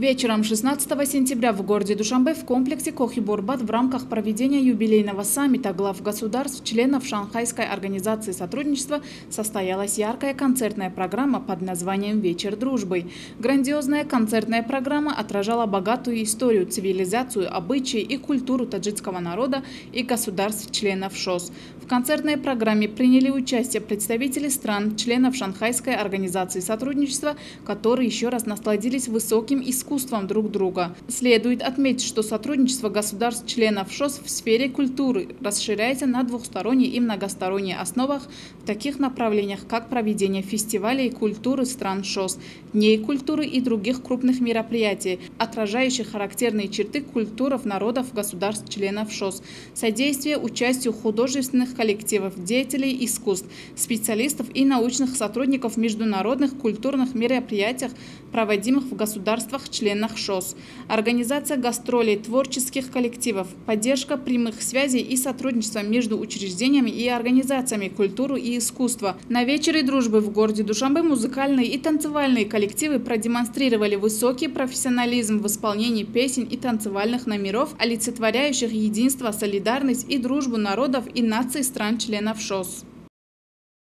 Вечером 16 сентября в городе Душанбе в комплексе Кохи-Борбат в рамках проведения юбилейного саммита глав государств, членов Шанхайской организации сотрудничества состоялась яркая концертная программа под названием «Вечер дружбы». Грандиозная концертная программа отражала богатую историю, цивилизацию, обычаи и культуру таджикского народа и государств-членов ШОС. В концертной программе приняли участие представители стран, членов Шанхайской организации сотрудничества, которые еще раз насладились высоким и искусством друг друга. Следует отметить, что сотрудничество государств-членов ШОС в сфере культуры расширяется на двухсторонней и многосторонней основах в таких направлениях, как проведение фестивалей культуры стран ШОС, дней культуры и других крупных мероприятий, отражающих характерные черты культуров народов государств-членов ШОС, содействие участию художественных коллективов, деятелей искусств, специалистов и научных сотрудников международных культурных мероприятиях, проводимых в государствах членах ШОС, организация гастролей творческих коллективов, поддержка прямых связей и сотрудничество между учреждениями и организациями культуры и искусства. На вечере дружбы в городе Душанбе музыкальные и танцевальные коллективы продемонстрировали высокий профессионализм в исполнении песен и танцевальных номеров, олицетворяющих единство, солидарность и дружбу народов и наций стран-членов ШОС.